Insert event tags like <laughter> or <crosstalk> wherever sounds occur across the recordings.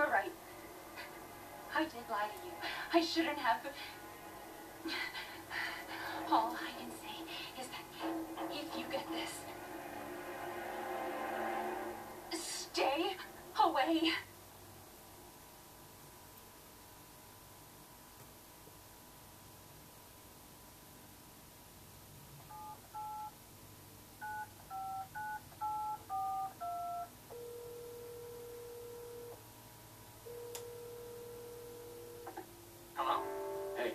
Were right. I did lie to you. I shouldn't have. All I can say is that if you get this, stay away. Hello? Hey,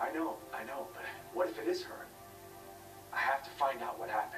I know, I know, but what if it is her? I have to find out what happened.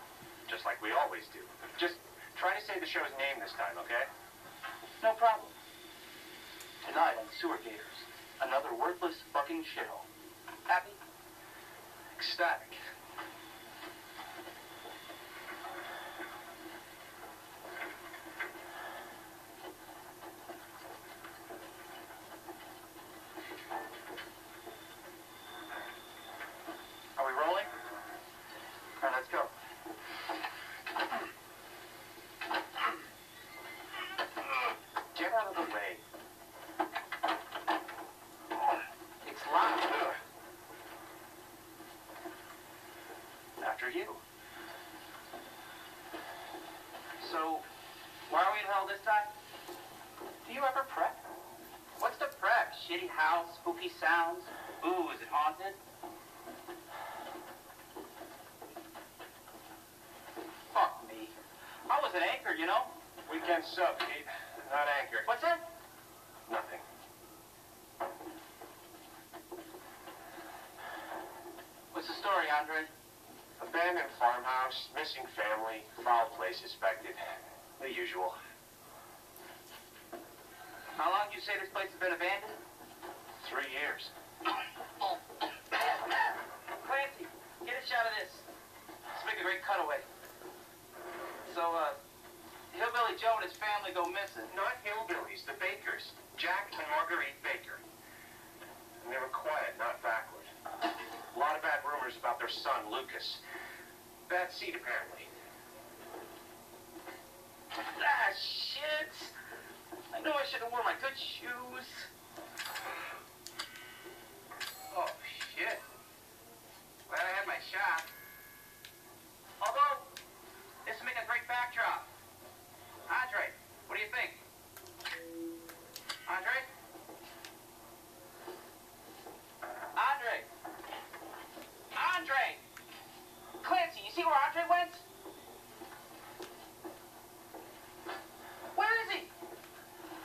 Just like we always do. Just try to say the show's name this time, okay? No problem. Tonight on Sewer Gators, another worthless fucking shithole. Happy? Ecstatic. Are we rolling? All right, let's go. Get out of the way. It's live. After you. So, why are we in hell this time? Do you ever prep? What's the prep? Shitty house, spooky sounds? Ooh, is it haunted? Fuck me. I was an anchor, you know? Weekend sub, Pete. Not anchored. What's that? Nothing. What's the story, Andre? Abandoned farmhouse, missing family, foul play suspected. The usual. How long do you say this place has been abandoned? Three years. Clancy, get a shot of this. Let's make a great cutaway. So, uh, Hillbilly Joe and his family go missing. Not hillbillies, the Bakers. Jack and Marguerite Baker. And they were quiet, not backward. A lot of bad rumors about their son, Lucas. Bad seat, apparently. Ah, shit! I know I should have worn my good shoes. Oh, shit. Glad I had my shot. Although, this would make a great backdrop. Andre, what do you think? Andre? Andre! Andre! Clancy, you see where Andre went? Where is he?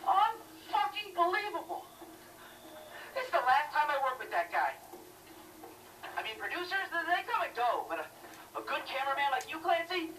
Unfucking believable. This is the last time I work with that guy. I mean, producers, they come and go, but a, a good cameraman like you, Clancy,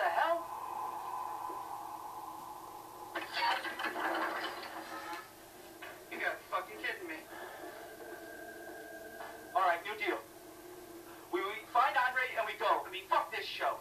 the hell? You got fucking kidding me. All right, new deal. We, we find Andre and we go. I mean, fuck this show.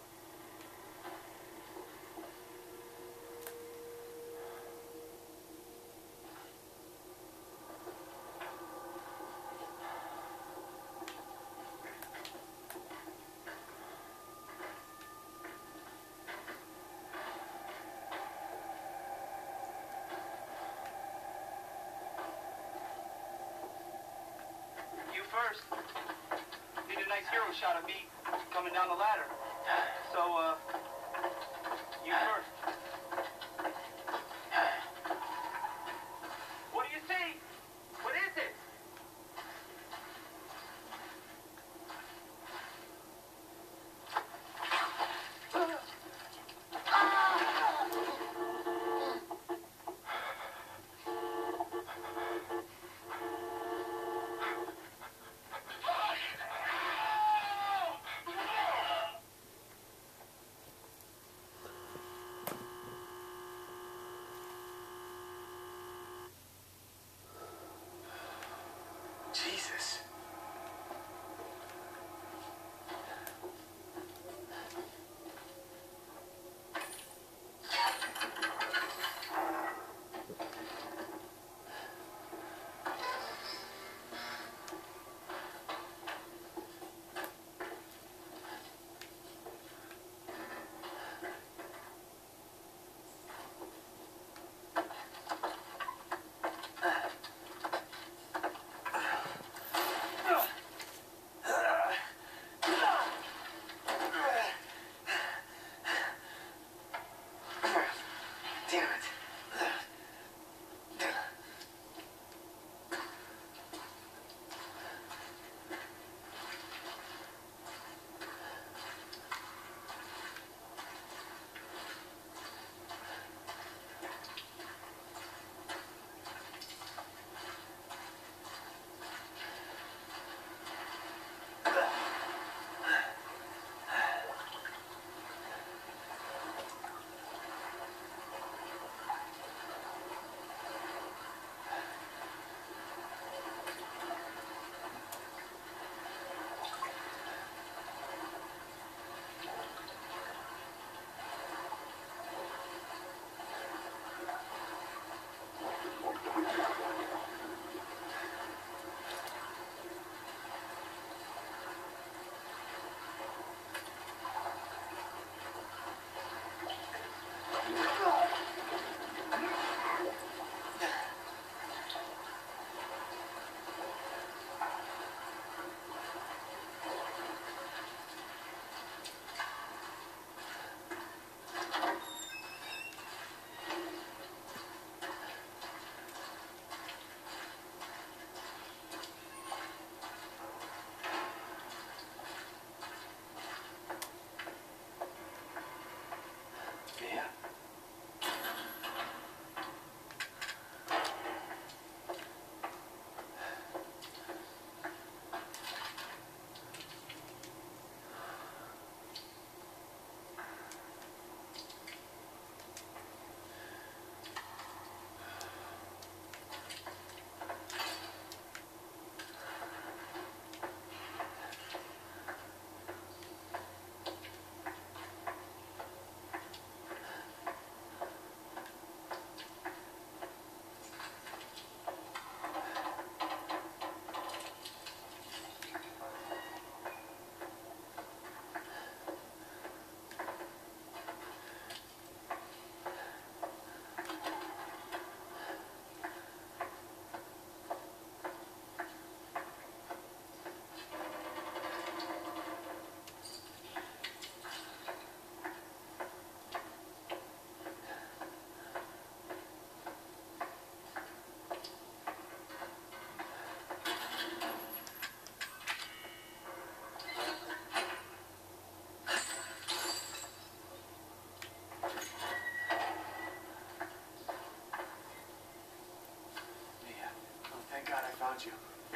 You first. Need a nice hero shot of me coming down the ladder. So, uh,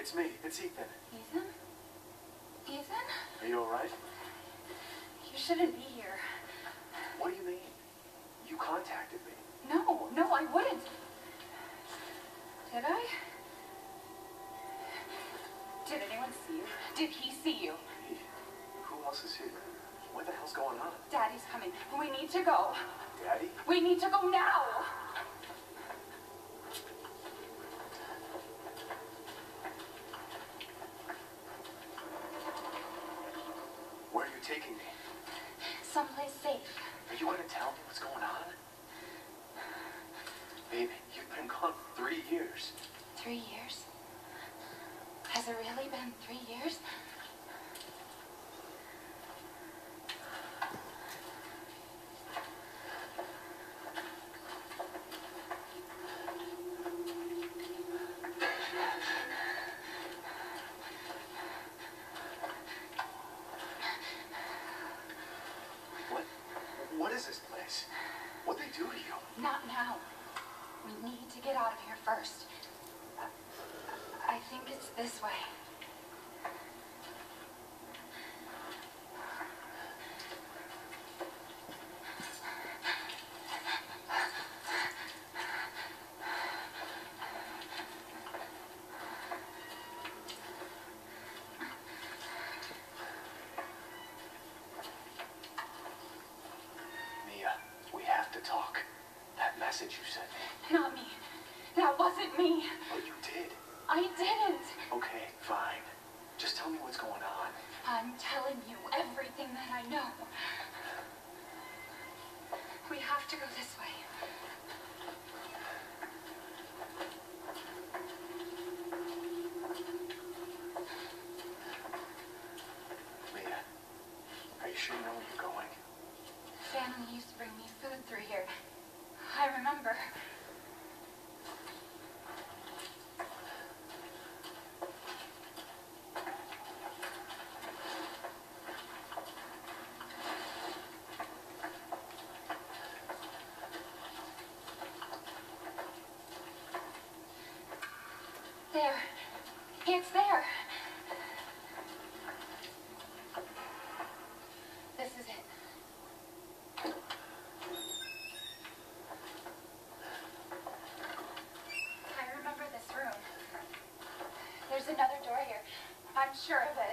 It's me. It's Ethan. Ethan? Ethan? Are you all right? You shouldn't be here. What do you mean? You contacted me. No, no, I wouldn't. Did I? Did anyone see you? Did he see you? Me? Who else is here? What the hell's going on? Daddy's coming. We need to go. Daddy? We need to go now. Do to you? Not now. We need to get out of here first. I- I think it's this way. Mia, we have to talk. That message you sent me. Not me. That wasn't me. But you did. I didn't. Okay, fine. Just tell me what's going on. I'm telling you everything that I know. We have to go this way. Mia, are you sure you know where you're going? Family used to bring me food through here. I remember. There. It's there. This is it. I remember this room. There's another door here. I'm sure of it.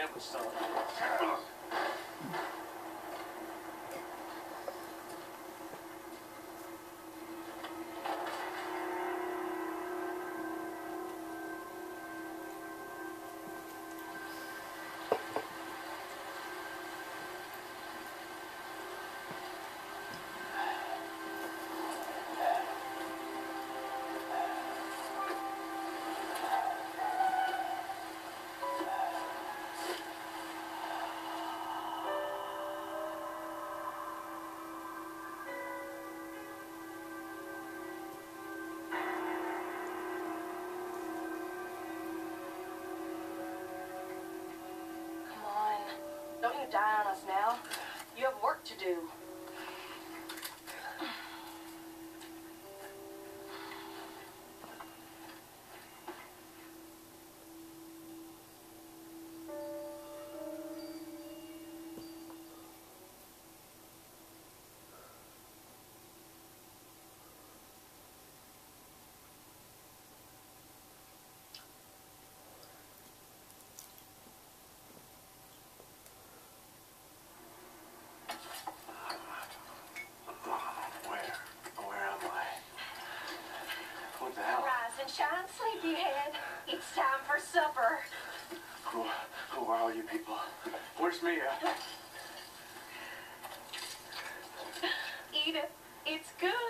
sandwich selling. Don't you die on us now. You have work to do. all you people. Where's Mia? Edith, it's good.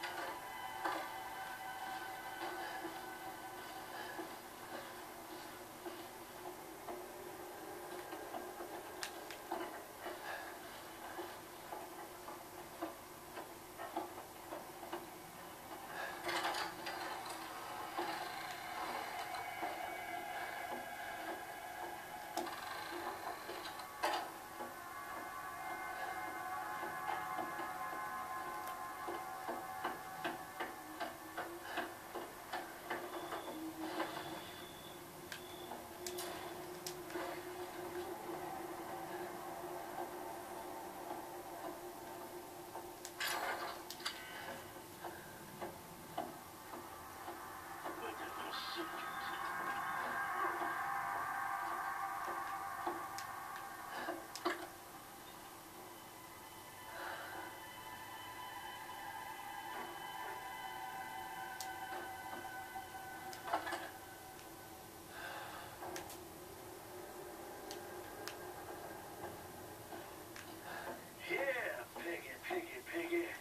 Peggy.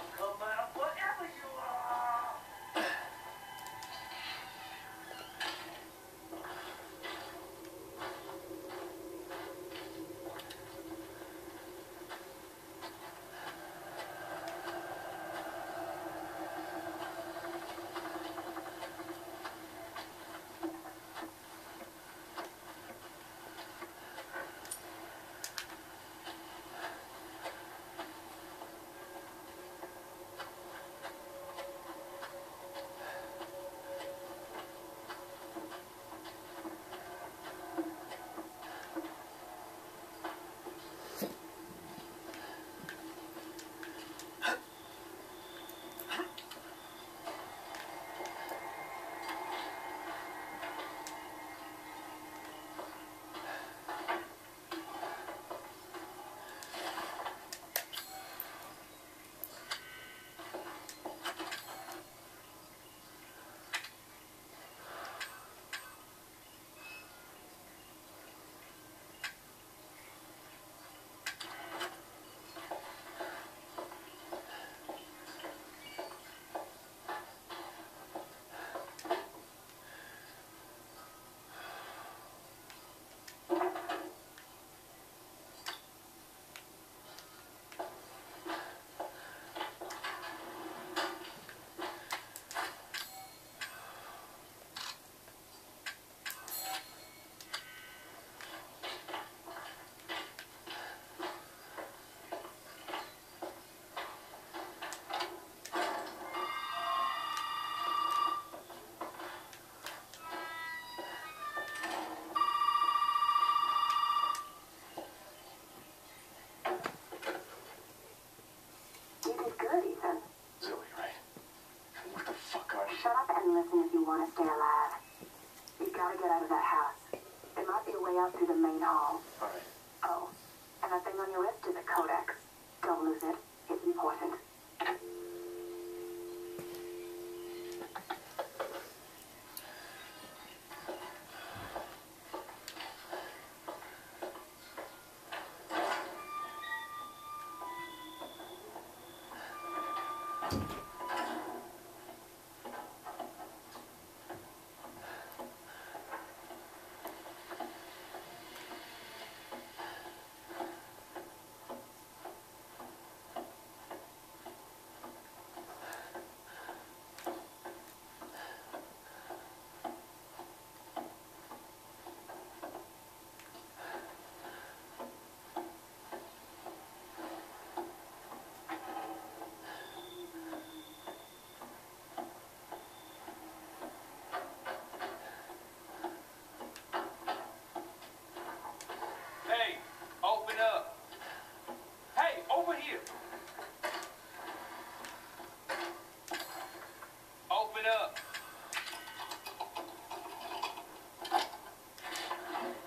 Oh. All right. Oh, and that thing on your wrist is a codex. Don't lose it. It's important. Hey, open up. Hey, over here. Open up.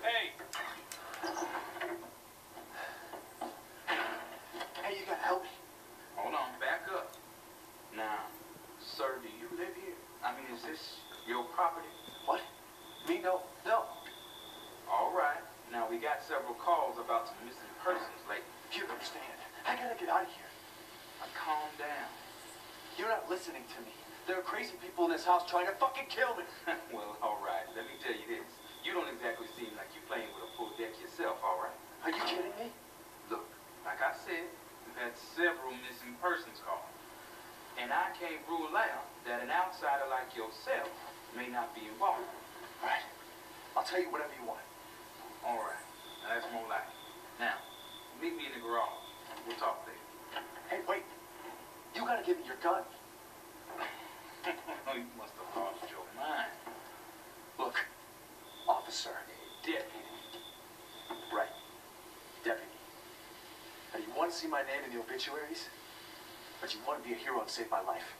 Hey, Hey, you gotta help me. hold on, back up. Now, sir, do you live here? I mean, is this your property? What? Me? No. No. All right. Now, we got several calls about some missing persons lately. You understand. I gotta get out of here. Now, calm down. You're not listening to me. There are crazy people in this house trying to fucking kill me. <laughs> well, all right. Let me tell you this. You don't exactly seem like you're playing with a full deck yourself, all right? Are you kidding me? Look, like I said, we've had several missing persons calls. And I can't rule out that an outsider like yourself may not be involved. All right. I'll tell you whatever you want. All right. Now, that's more like it. Now, meet me in the garage. We'll talk there. Hey, wait. You gotta give me your gun. <laughs> oh, you must have lost your mind. Look, officer. Deputy. Right. Deputy. Now, you want to see my name in the obituaries? But you want to be a hero and save my life.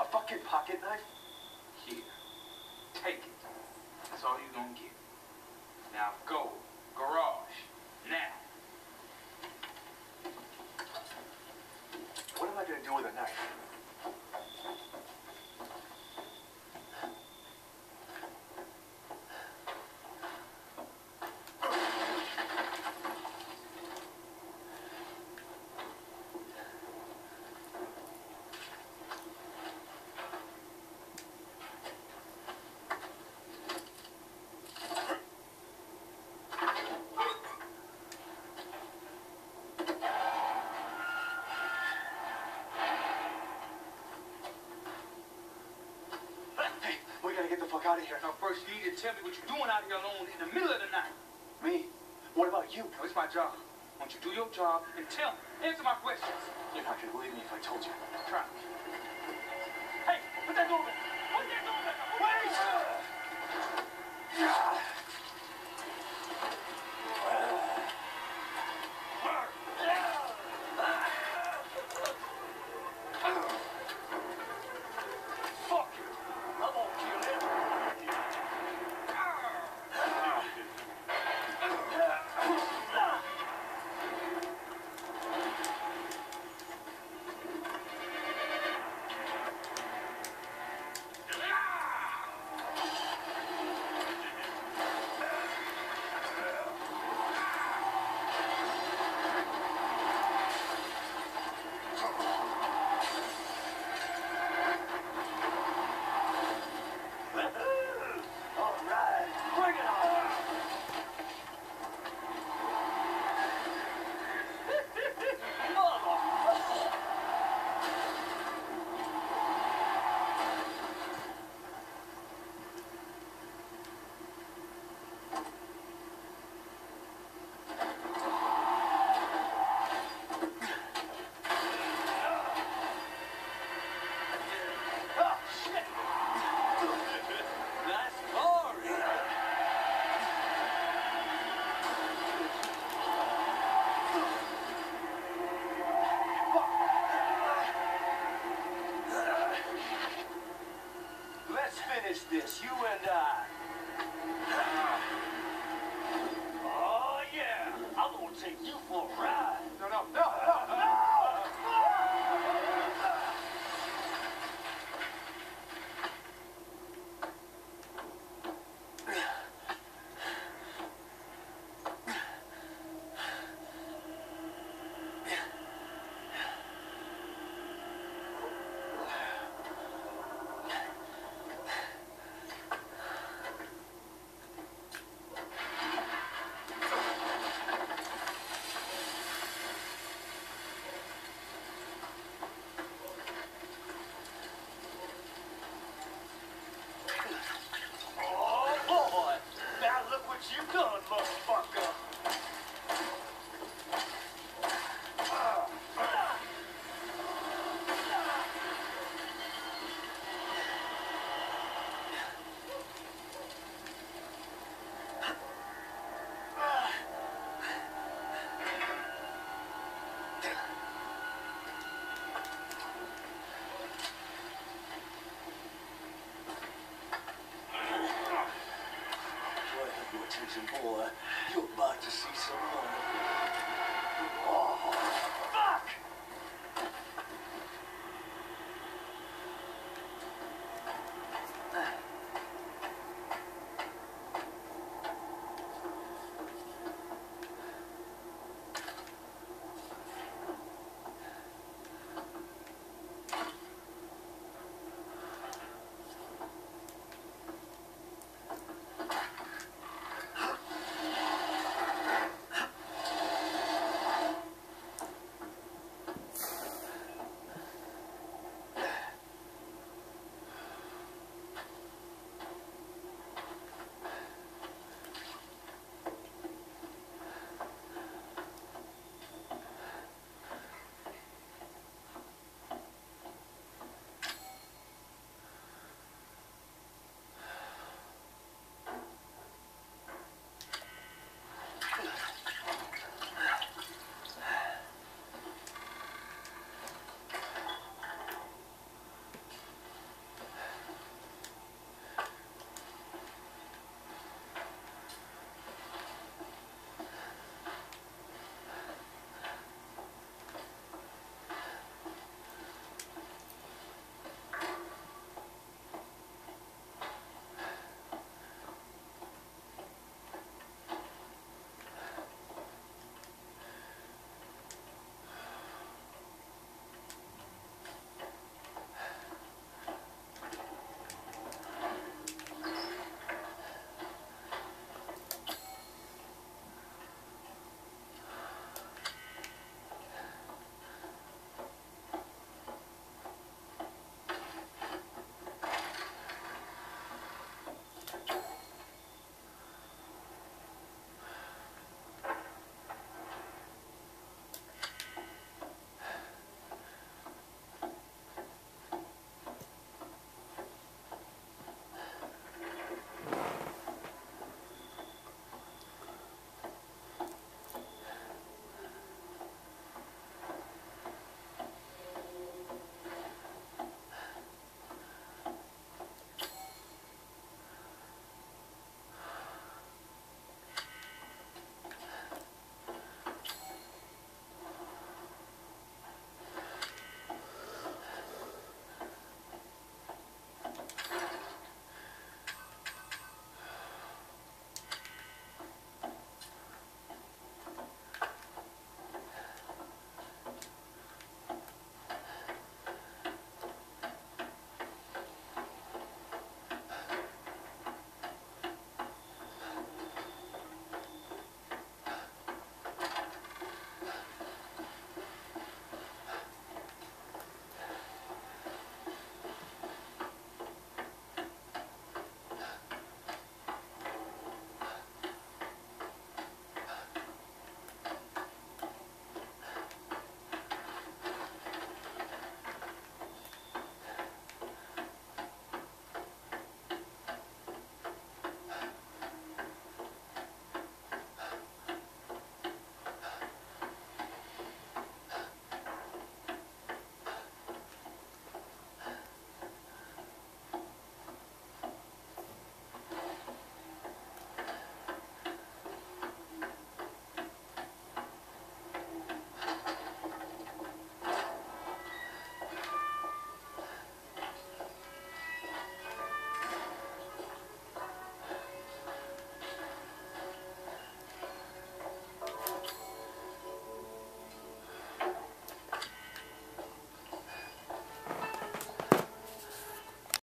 A fucking pocket knife? Here. Take it. That's all you're gonna get. Now go. Garage. Now. What am I gonna do with a knife? Hey, we gotta get the fuck out of here. Now first you need to tell me what you're doing out here alone in the middle of the night. Me? What about you? Now, it's my job. Why don't you do your job and tell me? Answer my questions. You're not gonna believe me if I told you. Try me. Hey, put that door back. Put that door back. Wait! Fuck Gonna you for a ride. No, no, no, no, no! Oh, boy. Now look what you done, motherfucker. Well,